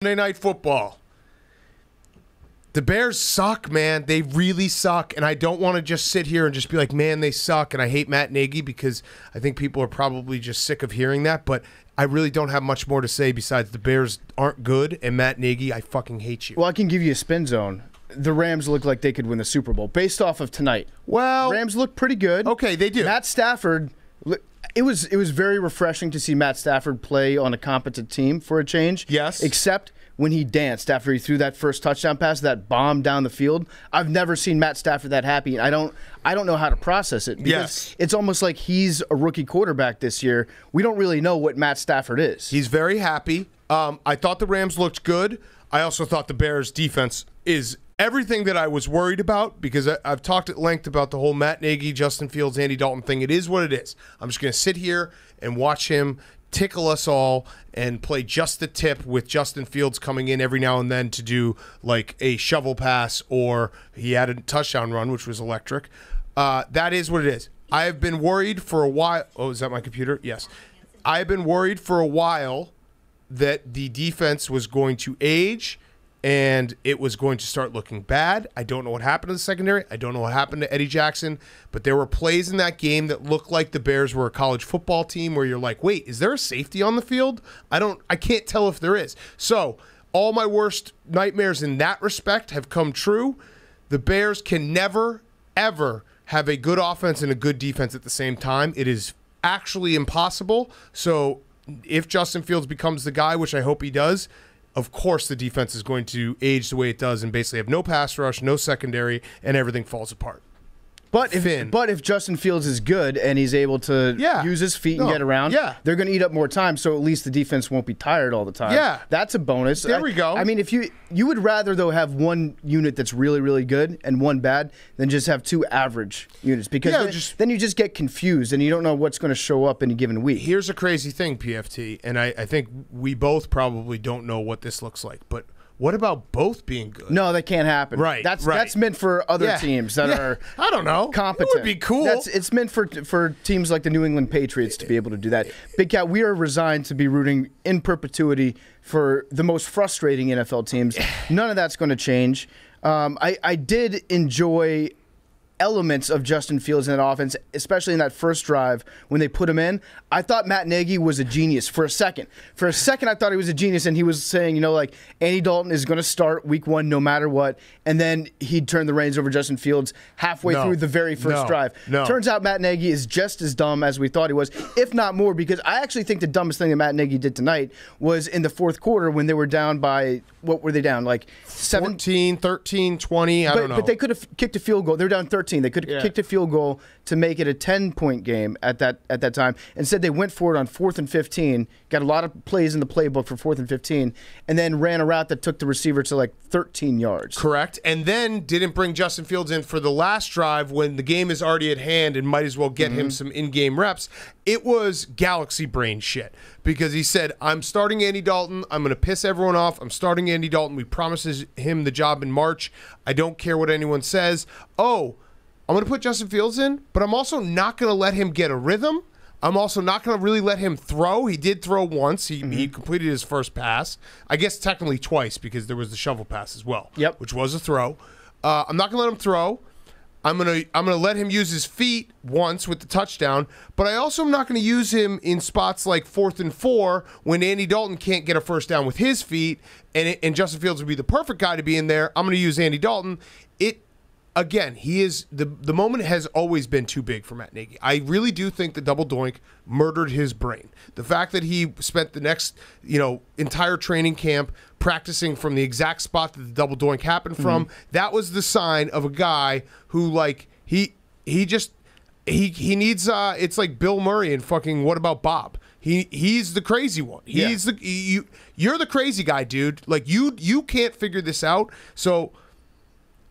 Monday Night Football. The Bears suck, man. They really suck. And I don't want to just sit here and just be like, man, they suck. And I hate Matt Nagy because I think people are probably just sick of hearing that. But I really don't have much more to say besides the Bears aren't good. And Matt Nagy, I fucking hate you. Well, I can give you a spin zone. The Rams look like they could win the Super Bowl based off of tonight. Well, Rams look pretty good. Okay, they do. Matt Stafford. It was it was very refreshing to see Matt Stafford play on a competent team for a change. Yes. Except when he danced after he threw that first touchdown pass, that bomb down the field. I've never seen Matt Stafford that happy. I don't I don't know how to process it because Yes. it's almost like he's a rookie quarterback this year. We don't really know what Matt Stafford is. He's very happy. Um, I thought the Rams looked good. I also thought the Bears' defense is everything that I was worried about because I, I've talked at length about the whole Matt Nagy, Justin Fields, Andy Dalton thing. It is what it is. I'm just going to sit here and watch him tickle us all and play just the tip with Justin Fields coming in every now and then to do like a shovel pass or he had a touchdown run, which was electric. Uh, that is what it is. I have been worried for a while. Oh, is that my computer? Yes. I have been worried for a while that the defense was going to age and it was going to start looking bad. I don't know what happened to the secondary. I don't know what happened to Eddie Jackson, but there were plays in that game that looked like the Bears were a college football team where you're like, "Wait, is there a safety on the field?" I don't I can't tell if there is. So, all my worst nightmares in that respect have come true. The Bears can never ever have a good offense and a good defense at the same time. It is actually impossible. So, if Justin Fields becomes the guy, which I hope he does, of course the defense is going to age the way it does and basically have no pass rush, no secondary, and everything falls apart. But if Finn. but if Justin Fields is good and he's able to Yeah. use his feet and No. get around, Yeah. they're going to eat up more time. So at least the defense won't be tired all the time. Yeah. that's a bonus. There I- we go. I mean, if you you would rather though have one unit that's really really good and one bad than just have two average units because Yeah, then, just- then you just get confused and you don't know what's going to show up in a given week. Here's a crazy thing, PFT, and I, I think we both probably don't know what this looks like, but what about both being good? No, that can't happen. Right, That's right. that's meant for other Yeah, teams that yeah. are I don't know. competent. It would be cool. That's it's meant for for teams like the New England Patriots to be able to do that. Big Cat, we are resigned to be rooting in perpetuity for the most frustrating NFL teams. None of that's going to change. Um, I I did enjoy elements of Justin Fields in that offense, especially in that first drive when they put him in. I thought Matt Nagy was a genius for a second. For a second, I thought he was a genius, and he was saying, you know, like Andy Dalton is going to start Week One no matter what, and then he'd turn the reins over Justin Fields halfway No. through the very first No. drive. No. Turns out Matt Nagy is just as dumb as we thought he was, if not more, because I actually think the dumbest thing that Matt Nagy did tonight was in the fourth quarter when they were down by what were they down like seven 14, 13, 20, I but, don't know. but they could have kicked a field goal. They're down 13. They could have Yeah. kicked a field goal to make it a 10 point game at that at that time. Instead, they went for it on fourth and 15. Got a lot of plays in the playbook for fourth and 15, and then ran a route that took the receiver to like 13 yards. Correct. And then didn't bring Justin Fields in for the last drive when the game is already at hand and might as well get Mm-hmm. him some in game reps. It was galaxy brain shit because he said, I'm starting Andy Dalton. I'm going to piss everyone off. I'm starting Andy Dalton. We promises him the job in March. I don't care what anyone says. Oh, I'm going to put Justin Fields in, but I'm also not going to let him get a rhythm. I'm also not going to really let him throw. He did throw once. He, Mm-hmm. he completed his first pass. I guess technically twice because there was the shovel pass as well. Yep. Which was a throw. Uh, I'm not going to let him throw. I'm gonna I'm gonna let him use his feet once with the touchdown, but I also am not gonna use him in spots like fourth and four when Andy Dalton can't get a first down with his feet, and it, and Justin Fields would be the perfect guy to be in there. I'm gonna use Andy Dalton. It again, he is the the moment has always been too big for Matt Nagy. I really do think the double doink murdered his brain. The fact that he spent the next, you know, entire training camp practicing from the exact spot that the double doink happened from, that was the sign of a guy who like he he just he he needs uh it's like Bill Murray and fucking what about Bob? He he's the crazy one. He's the you you're the crazy guy, dude. Like you you can't figure this out. So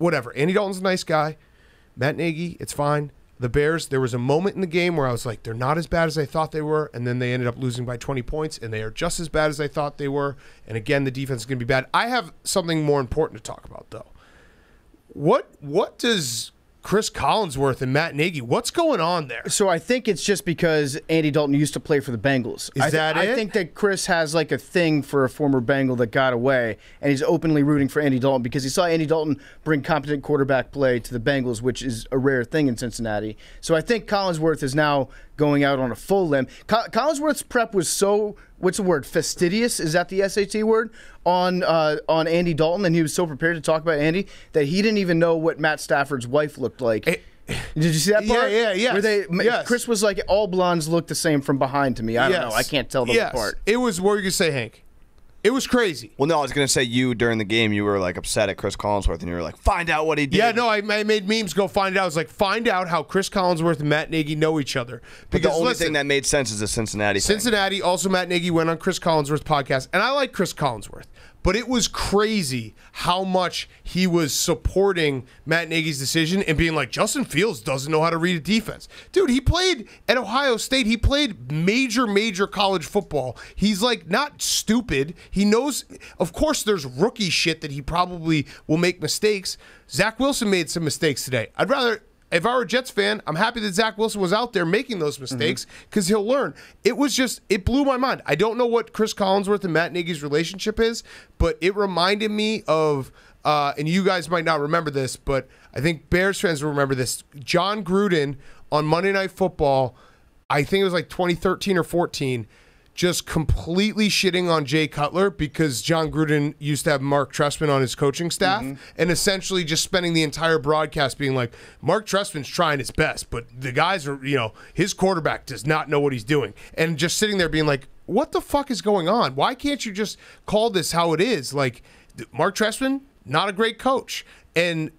whatever. Andy Dalton's a nice guy. Matt Nagy, it's fine. The Bears, there was a moment in the game where I was like, they're not as bad as I thought they were, and then they ended up losing by 20 points, and they are just as bad as I thought they were. And again, the defense is going to be bad. I have something more important to talk about, though. What what does Chris Collinsworth and Matt Nagy. What's going on there? So I think it's just because Andy Dalton used to play for the Bengals. Is I, th- that it? I think that Chris has like a thing for a former Bengal that got away, and he's openly rooting for Andy Dalton because he saw Andy Dalton bring competent quarterback play to the Bengals, which is a rare thing in Cincinnati. So I think Collinsworth is now going out on a full limb. Co- Collinsworth's prep was so what's the word fastidious? Is that the SAT word on uh, on Andy Dalton? And he was so prepared to talk about Andy that he didn't even know what Matt Stafford's wife looked like. It- Did you see that Yeah, part? yeah, yes, Where they, yes. Chris was like, all blondes look the same from behind to me. I don't know. I can't tell them yes. apart. It was where you say, Hank? It was crazy. Well, no, I was gonna say you during the game you were like upset at Chris Collinsworth and you were like, find out what he did. Yeah, no, I, I made memes go find out. I was like, find out how Chris Collinsworth and Matt Nagy know each other. But the only listen, thing that made sense is the Cincinnati thing. Cincinnati, also Matt Nagy went on Chris Collinsworth's podcast, and I like Chris Collinsworth, but it was crazy how much he was supporting Matt Nagy's decision and being like, Justin Fields doesn't know how to read a defense. Dude, he played at Ohio State. He played major, major college football. He's like not stupid. He knows, of course, there's rookie shit that he probably will make mistakes. Zach Wilson made some mistakes today. I'd rather if I were a Jets fan, I'm happy that Zach Wilson was out there making those mistakes because he'll learn. It was just, it blew my mind. I don't know what Chris Collinsworth and Matt Nagy's relationship is, but it reminded me of, uh, and you guys might not remember this, but I think Bears fans will remember this. Jon Gruden on Monday Night Football, I think it was like 2013 or 14, just completely shitting on Jay Cutler because Jon Gruden used to have Mark Trestman on his coaching staff mm-hmm. and essentially just spending the entire broadcast being like, Mark Trestman's trying his best, but the guys are, you know, his quarterback does not know what he's doing. And just sitting there being like, what the fuck is going on? Why can't you just call this how it is? Like, Mark Trestman, not a great coach. And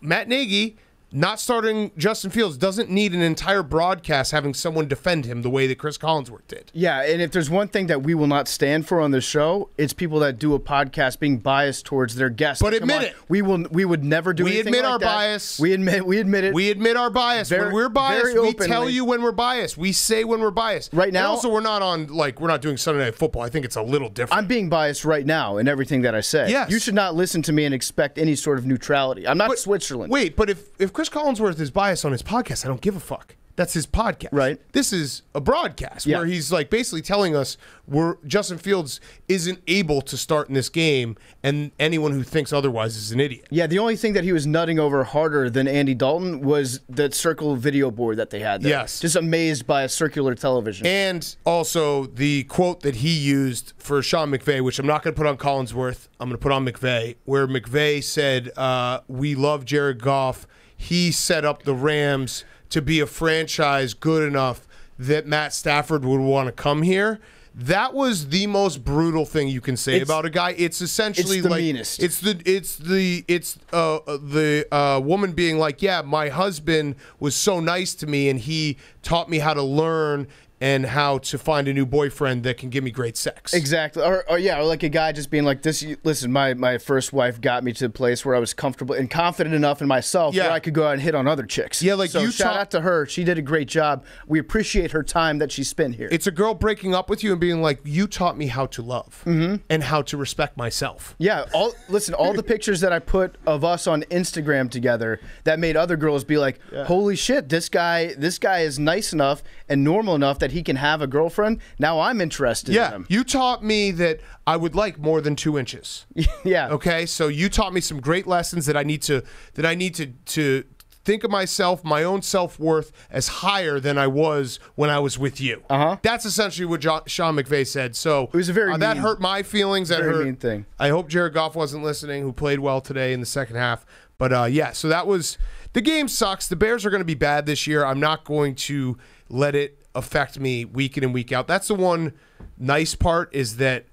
Matt Nagy not starting Justin Fields doesn't need an entire broadcast having someone defend him the way that Chris Collinsworth did. Yeah, and if there's one thing that we will not stand for on this show, it's people that do a podcast being biased towards their guests. But Come admit on, it. We will. We would never do. We admit like our that. bias. We admit. We admit it. We admit our bias. Very- when we're biased, we openly. tell you when we're biased. We say when we're biased. Right And now- also we're not on like we're not doing Sunday Night Football. I think it's a little different. I'm being biased right now in everything that I say. Yes. You should not listen to me and expect any sort of neutrality. I'm not But- Switzerland. Wait, but if if Chris Collinsworth is biased on his podcast, I don't give a fuck. That's his podcast. Right. This is a broadcast Yeah. where he's like basically telling us we're Justin Fields isn't able to start in this game, and anyone who thinks otherwise is an idiot. Yeah, the only thing that he was nutting over harder than Andy Dalton was that circle video board that they had there. Yes. Just amazed by a circular television. And also the quote that he used for Sean McVay, which I'm not going to put on Collinsworth, I'm going to put on McVay, where McVay said, uh, "We love Jared Goff. He set up the Rams to be a franchise good enough that Matt Stafford would want to come here." That was the most brutal thing you can say It's- about a guy. It's essentially It's like meanest. it's the it's the it's uh, the uh, woman being like, yeah, my husband was so nice to me, and he taught me how to learn and how to find a new boyfriend that can give me great sex. Exactly. Or, or yeah, or like a guy just being like, "This, listen, my my first wife got me to the place where I was comfortable and confident enough in myself Yeah. where I could go out and hit on other chicks." Yeah, like so you shout out to her. She did a great job. We appreciate her time that she spent here. It's a girl breaking up with you and being like, you taught me how to love mm-hmm. and how to respect myself. yeah, all listen, all the pictures that I put of us on Instagram together that made other girls be like, "Holy shit, this guy, this guy is nice enough and normal enough that he can have a girlfriend." Now I'm interested in Yeah, him. you taught me that I would like more than two inches. yeah. Okay, so you taught me some great lessons that I need to that I need to to think of myself, my own self worth as higher than I was when I was with you. Uh-huh. That's essentially what jo- Sean McVay said. So It was a very uh, that mean- hurt my feelings. That very hurt. mean thing. I hope Jared Goff wasn't listening, who played well today in the second half. But uh, yeah, so that was the game. Sucks. The Bears are going to be bad this year. I'm not going to let it affect me week in and week out. That's the one nice part is that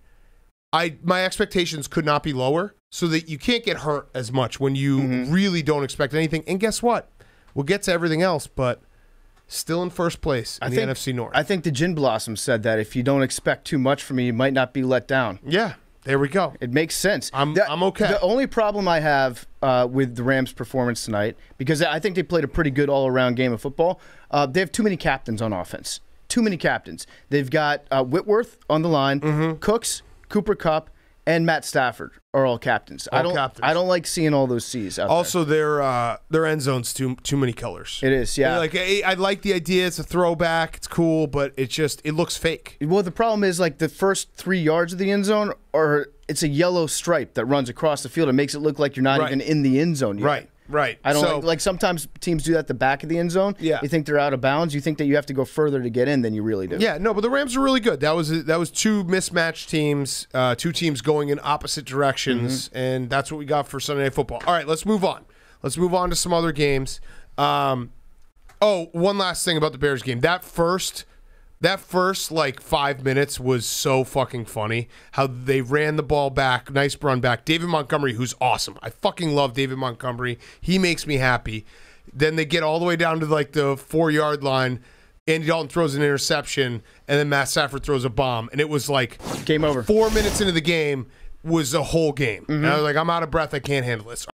I my expectations could not be lower, so that you can't get hurt as much when you Mm-hmm. really don't expect anything. And guess what? We'll get to everything else, but still in first place in the NFC North. I think the Gin Blossom said that if you don't expect too much from me, you might not be let down. yeah, there we go. It makes sense. I'm- The- I'm okay. The only problem I have uh, with the Rams' performance tonight, because I think they played a pretty good all-around game of football, uh, they have too many captains on offense. Too many captains. They've got uh, Whitworth on the line, Mm-hmm. Cooks, Cooper Kupp, and Matt Stafford are all captains. I All don't. captains. I don't like seeing all those C's out Also, their uh, their end zone's too too many colors. It is, yeah. Like I, I like the idea. It's a throwback. It's cool, but it just it looks fake. Well, the problem is like the first three yards of the end zone are it's a yellow stripe that runs across the field. It makes it look like you're not Right. even in the end zone yet. Right. Right. I don't So- like, like sometimes teams do that at the back of the end zone. Yeah. You think they're out of bounds. You think that you have to go further to get in than you really do. Yeah, no, but the Rams are really good. That was that was two mismatched teams, uh, two teams going in opposite directions, Mm-hmm. and that's what we got for Sunday Night Football. All right, let's move on. Let's move on to some other games. Um, oh, one last thing about the Bears game. That first, that first like five minutes was so fucking funny. How they ran the ball back, nice run back. David Montgomery, who's awesome. I fucking love David Montgomery. He makes me happy. Then they get all the way down to like the four yard line. Andy Dalton throws an interception, and then Matt Stafford throws a bomb, and it was like Game over. four minutes into the game was a whole game. And I mm-hmm. was like, I'm out of breath. I can't handle this.